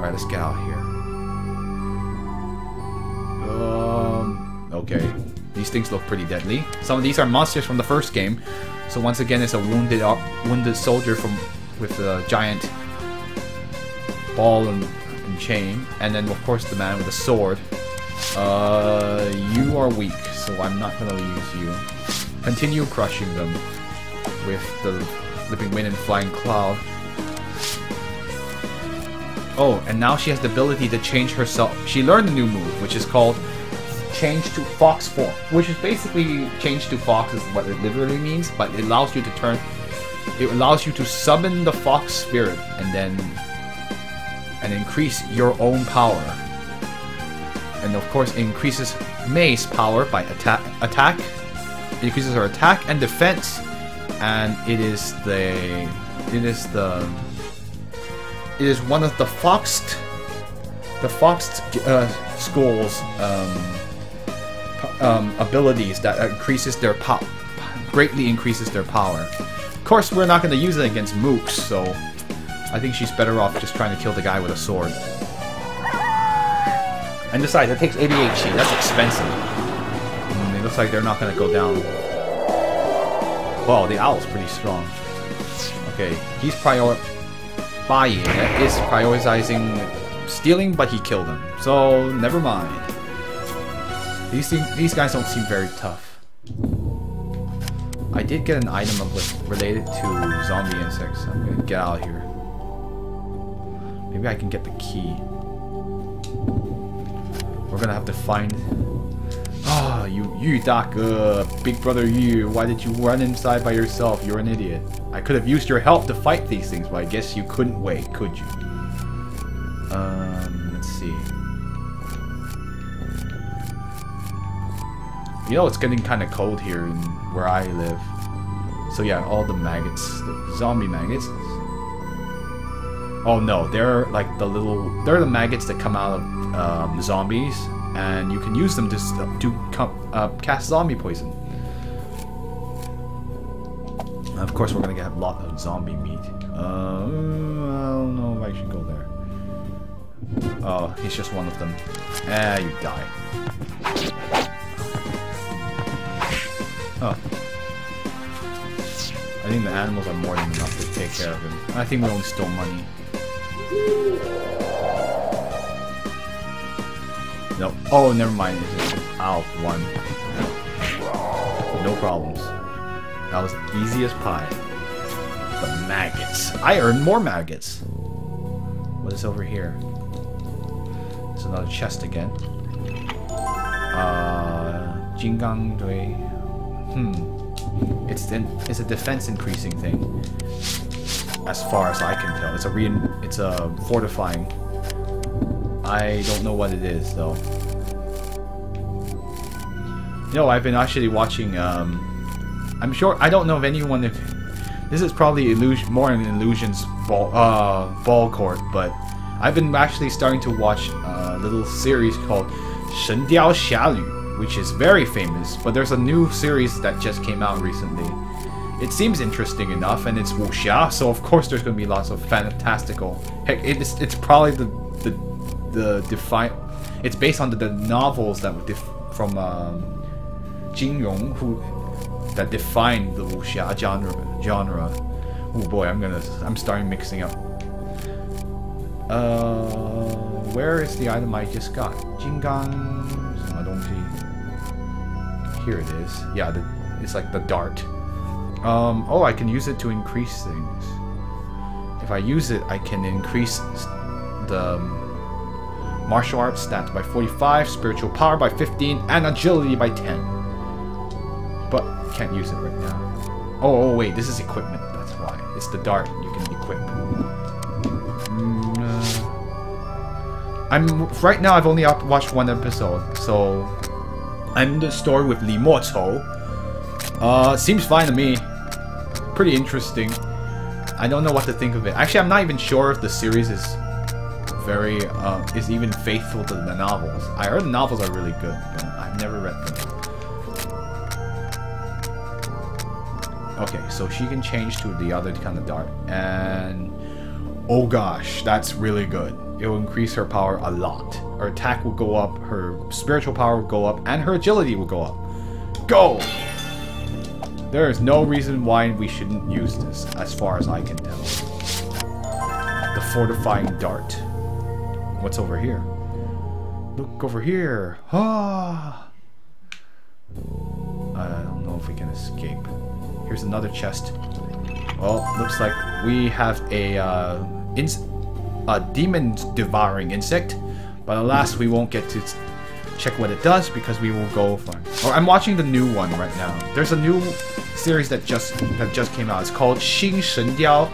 Alright, let's get out of here. Um, okay. These things look pretty deadly. Some of these are monsters from the first game. So once again, it's a wounded wounded soldier from with a giant ball and, and chain. And then, of course, the man with the sword. Uh, you are weak, so I'm not gonna use you. Continue crushing them with the Flipping Wind and Flying Cloud. Oh, and now she has the ability to change herself. She learned a new move, which is called Change to Fox Form, which is basically Change to Fox is what it literally means, but it allows you to turn. It allows you to summon the Fox Spirit and then and increase your own power. And of course, increases Mei's power by attack. Attack. It increases her attack and defense, and it is the it is the is one of the Foxed the Foxed uh, school's um, um, abilities that increases their power greatly increases their power. Of course, we're not going to use it against mooks, so I think she's better off just trying to kill the guy with a sword. And besides, it takes 88 chi. That's expensive. Mm, it looks like they're not going to go down. Well, the owl's pretty strong. Okay, he's prior... Bai is prioritizing stealing, but he killed him. So, never mind. These, these guys don't seem very tough. I did get an item of related to zombie insects. I'm gonna get out of here. Maybe I can get the key. We're gonna have to find... Ah, oh, you, you, Doc, uh, big brother you, why did you run inside by yourself? You're an idiot. I could have used your help to fight these things, but I guess you couldn't wait, could you? Um, let's see. You know, it's getting kind of cold here in where I live. So yeah, all the maggots, the zombie maggots. Oh no, they're like the little, they're the maggots that come out of um, zombies, and you can use them to do uh, cast zombie poison. Of course, we're gonna get a lot of zombie meat. Uh, I don't know if I should go there. Oh, he's just one of them. Ah, you die. Oh. I think the animals are more than enough to take care of him. I think we only stole money. No. Oh, never mind. Ow, one. No problems. That was easy as pie. The maggots. I earned more maggots. What is over here? There's another chest again. Uh, Jingang Dui. Hmm. It's an, it's a defense increasing thing. As far as I can tell, it's a re it's a fortifying. I don't know what it is though. You know, I've been actually watching. Um, I'm sure I don't know if anyone. If, this is probably illusion, more an illusions ball uh, ball court, but I've been actually starting to watch a little series called Shen Diao Xialu, which is very famous. But there's a new series that just came out recently. It seems interesting enough, and it's wuxia, so of course there's going to be lots of fantastical. Heck, it's it's probably the the define. It's based on the, the novels that were from um, Jin Yong, who that defined the wuxia genre. Genre. Oh boy, I'm gonna I'm starting mixing up. Uh, where is the item I just got? See. Here it is. Yeah, the, it's like the dart. Um, oh, I can use it to increase things. If I use it, I can increase the um, martial arts stats by 45, spiritual power by 15, and agility by 10. But can't use it right now. Oh, oh wait, this is equipment. That's why. It's the dart you can equip. Mm, uh, I'm right now. I've only watched one episode, so I'm in the story with Li Mo Uh, seems fine to me pretty interesting. I don't know what to think of it. Actually, I'm not even sure if the series is very, uh, is even faithful to the novels. I heard the novels are really good, but I've never read them. Okay, so she can change to the other kind of dart. And... Oh gosh, that's really good. It will increase her power a lot. Her attack will go up, her spiritual power will go up, and her agility will go up. Go! There is no reason why we shouldn't use this, as far as I can tell. The fortifying dart. What's over here? Look over here. Ah! I don't know if we can escape. Here's another chest. Well, looks like we have a, uh, a demon devouring insect. But alas, we won't get to check what it does because we will go for. Or I'm watching the new one right now. There's a new series that just that just came out. It's called Xin Shen Diao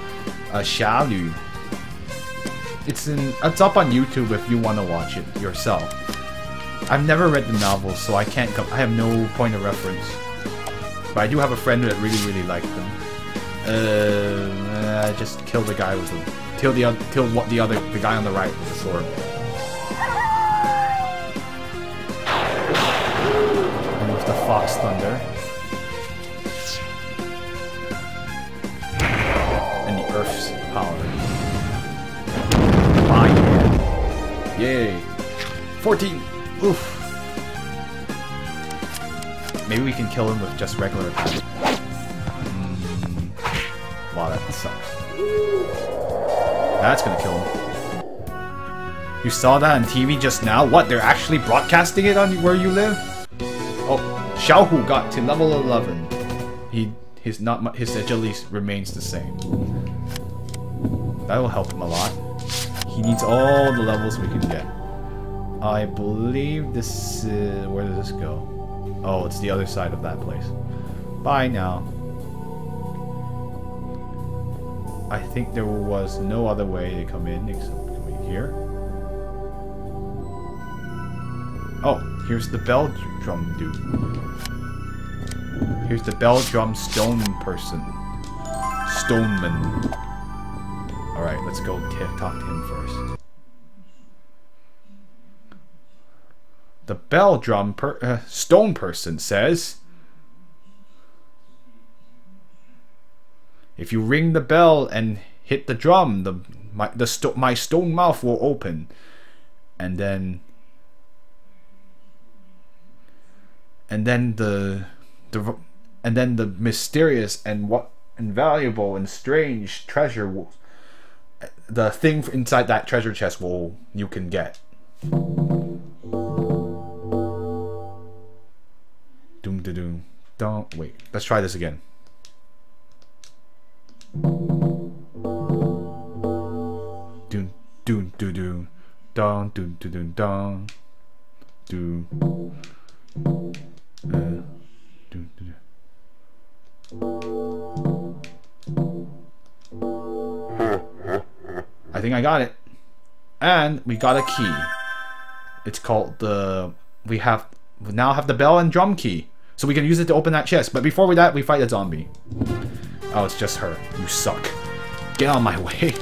uh, Xia Lu. It's in it's up on YouTube if you want to watch it yourself. I've never read the novels, so I can't come. I have no point of reference. But I do have a friend that really really liked them. Uh, just killed the guy with the kill the other kill what the other the guy on the right with the sword. And with the Fox Thunder. And the Earth's power. Yay. 14! Oof. Maybe we can kill him with just regular attack. Mm. Wow, that sucks. That's gonna kill him. You saw that on TV just now? What, they're actually broadcasting it on where you live? Oh, Xiaohu got to level 11. He his not his agility remains the same. That'll help him a lot. He needs all the levels we can get. I believe this is... Where does this go? Oh, it's the other side of that place. Bye now. I think there was no other way to come in except coming here. Oh, here's the bell drum dude. Here's the bell drum stone person. Stoneman. Let's go talk to him first. The bell drum per uh, stone person says, If you ring the bell and hit the drum, the my the sto my stone mouth will open, and then and then the the and then the mysterious and what invaluable and strange treasure will the thing inside that treasure chest will you can get. Doom da doom. Don't wait. Let's try this again. Doom doom doo doo. Don doom doo doom don. Do. Uh. Doom doo I think I got it. And we got a key. It's called the we have we now have the bell and drum key. So we can use it to open that chest. But before we that, we fight a zombie. Oh, it's just her. You suck. Get on my way.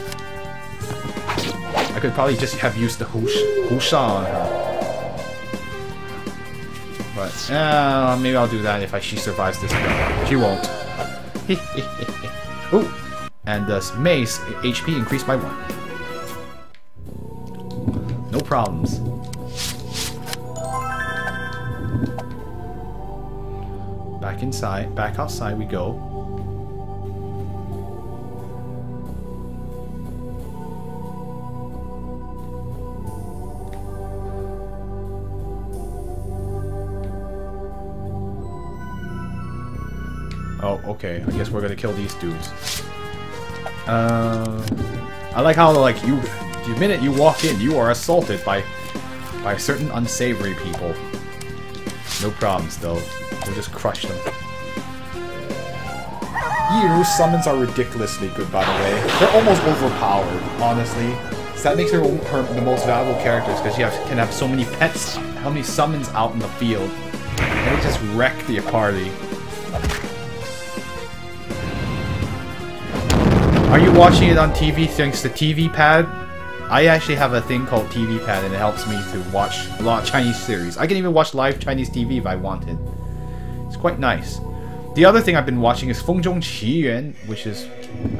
I could probably just have used the Husha on her. But, uh, maybe I'll do that if I, she survives this battle. She won't. Ooh! And the mace HP increased by one. Problems. Back inside, back outside we go. Oh, okay. I guess we're gonna kill these dudes. Uh, I like how, like, you... The minute you walk in, you are assaulted by by certain unsavory people. No problems, though. We'll just crush them. Yiru's summons are ridiculously good, by the way. They're almost overpowered, honestly. So that makes her, her the most valuable characters, because she have, can have so many pets, how many summons out in the field. And they just wreck the party. Are you watching it on TV thanks to TV Pad? I actually have a thing called TV Pad and it helps me to watch a lot of Chinese series. I can even watch live Chinese TV if I wanted. It's quite nice. The other thing I've been watching is feng Fengzhong Qiyuan, which is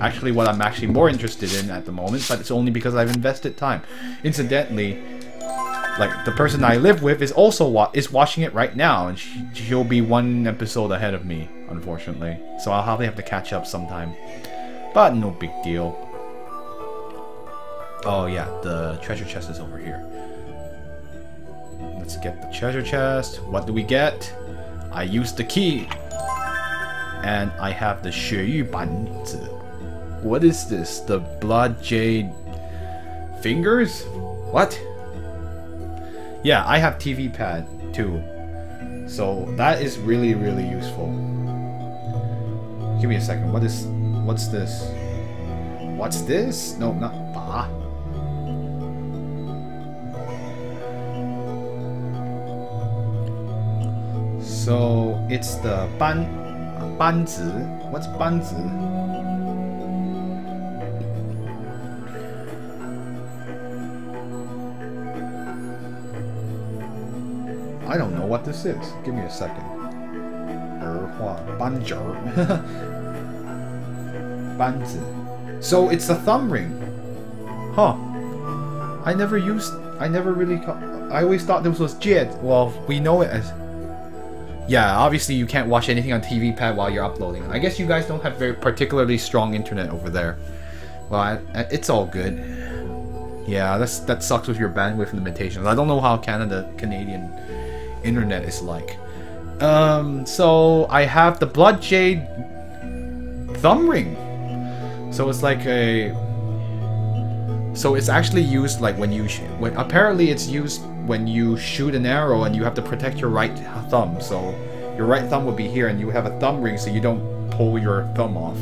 actually what I'm actually more interested in at the moment, but it's only because I've invested time. Incidentally, like the person I live with is also wa is watching it right now, and she, she'll be one episode ahead of me, unfortunately. So I'll probably have to catch up sometime, but no big deal. Oh yeah, the treasure chest is over here. Let's get the treasure chest. What do we get? I used the key. And I have the 血玉板子. What is this? The blood jade fingers? What? Yeah, I have TV pad too. So that is really, really useful. Give me a second. What is what's this? What's this? No, not So it's the ban banzi. What's banzi? I don't know what this is. Give me a second. Banzi. So it's the thumb ring. Huh. I never used I never really I always thought this was jade. Well, we know it as yeah, obviously you can't watch anything on TV pad while you're uploading. I guess you guys don't have very particularly strong internet over there. Well, I, it's all good. Yeah, that's that sucks with your bandwidth limitations. I don't know how Canada Canadian internet is like. Um, so I have the Blood Jade thumb ring. So it's like a. So it's actually used like when you when apparently it's used when you shoot an arrow and you have to protect your right thumb. So your right thumb would be here and you have a thumb ring so you don't pull your thumb off.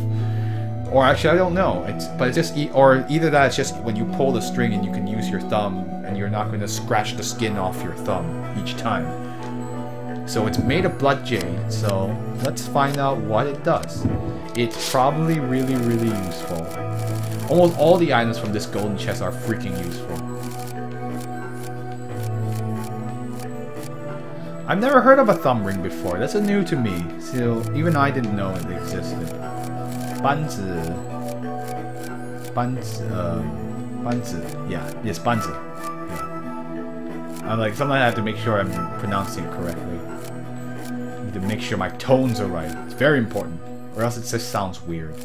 Or actually, I don't know. It's but it's just e or either that it's just when you pull the string and you can use your thumb and you're not going to scratch the skin off your thumb each time. So it's made of blood jade. So let's find out what it does. It's probably really, really useful. Almost all the items from this golden chest are freaking useful. I've never heard of a thumb ring before. That's new to me. So even I didn't know it existed. Banzi. Banzi. Um, banzi. Yeah. Yes, banzi. Yeah. I'm like, sometimes I have to make sure I'm pronouncing it correctly. Need to make sure my tones are right. It's very important Or else it just sounds weird.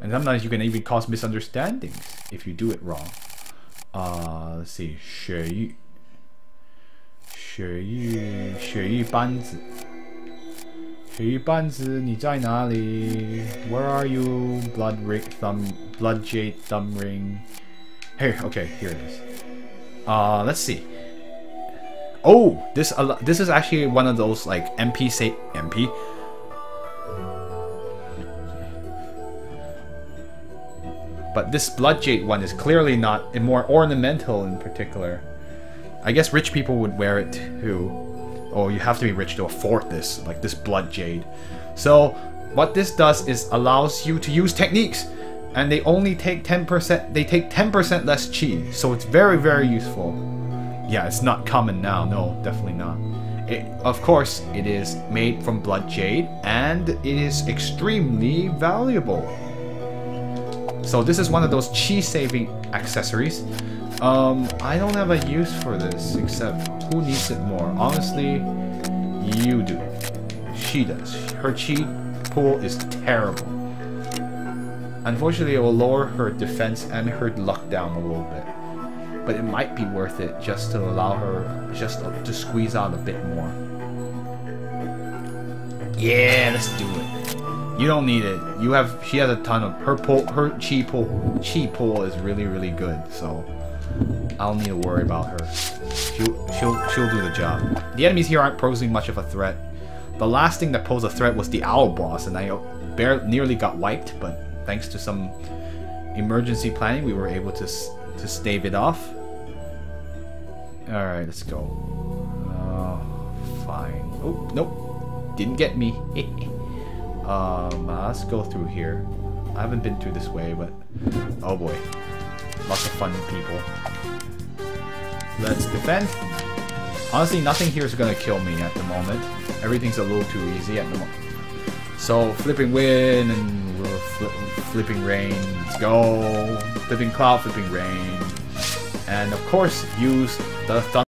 And sometimes you can even cause misunderstandings if you do it wrong. Uh, let's see. 血玉血玉血玉班子血玉班子你在哪里 Where are you? Blood ring thumb blood jade thumb ring. Here, okay, here it is. Uh, let's see. Oh, this uh, this is actually one of those like MP say MP. But this blood jade one is clearly not more ornamental in particular. I guess rich people would wear it too. Oh, you have to be rich to afford this, like this blood jade. So, what this does is allows you to use techniques, and they only take 10%, they take 10% less chi, so it's very, very useful. Yeah, it's not common now, no, definitely not. It, of course, it is made from blood jade, and it is extremely valuable. So this is one of those chi saving accessories um, I don't have a use for this, except who needs it more? Honestly, you do. She does. Her chi pool is terrible. Unfortunately, it will lower her defense and her luck down a little bit. But it might be worth it just to allow her just to squeeze out a bit more. Yeah, let's do it. You don't need it. You have she has a ton of her pull her chi pull chi pull is really really good, so I don't need to worry about her. She'll, she'll, she'll do the job. The enemies here aren't posing much of a threat. The last thing that posed a threat was the owl boss, and I barely, nearly got wiped, but thanks to some emergency planning, we were able to, to stave it off. Alright, let's go. Uh, fine. Oh, nope. Didn't get me. um, let's go through here. I haven't been through this way, but... Oh boy. Lots of fun people. Let's defend. Honestly, nothing here is gonna kill me at the moment. Everything's a little too easy at the moment. So flipping wind and we'll flipping rain. Let's go. Flipping cloud, flipping rain. And of course use the thunder.